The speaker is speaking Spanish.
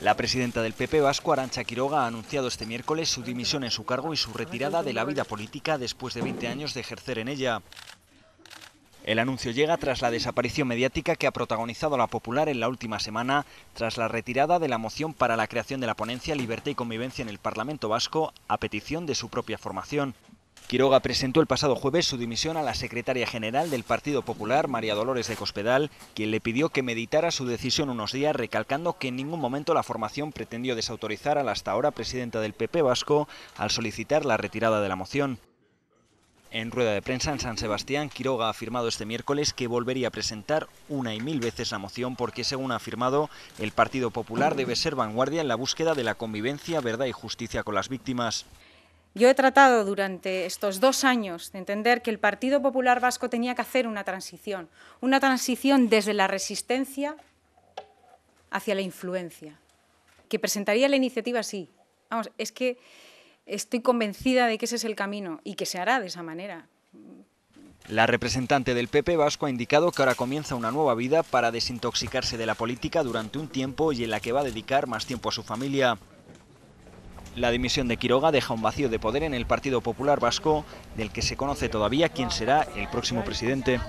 La presidenta del PP vasco, Arancha Quiroga, ha anunciado este miércoles su dimisión en su cargo y su retirada de la vida política después de 20 años de ejercer en ella. El anuncio llega tras la desaparición mediática que ha protagonizado la Popular en la última semana, tras la retirada de la moción para la creación de la ponencia Libertad y Convivencia en el Parlamento Vasco, a petición de su propia formación. Quiroga presentó el pasado jueves su dimisión a la secretaria general del Partido Popular, María Dolores de Cospedal, quien le pidió que meditara su decisión unos días, recalcando que en ningún momento la formación pretendió desautorizar a la hasta ahora presidenta del PP vasco al solicitar la retirada de la moción. En rueda de prensa en San Sebastián, Quiroga ha afirmado este miércoles que volvería a presentar una y mil veces la moción porque, según ha afirmado, el Partido Popular debe ser vanguardia en la búsqueda de la convivencia, verdad y justicia con las víctimas. Yo he tratado durante estos dos años de entender que el Partido Popular Vasco tenía que hacer una transición, una transición desde la resistencia hacia la influencia, que presentaría la iniciativa sí. Vamos, es que estoy convencida de que ese es el camino y que se hará de esa manera. La representante del PP Vasco ha indicado que ahora comienza una nueva vida para desintoxicarse de la política durante un tiempo y en la que va a dedicar más tiempo a su familia. La dimisión de Quiroga deja un vacío de poder en el Partido Popular Vasco, del que se conoce todavía quién será el próximo presidente.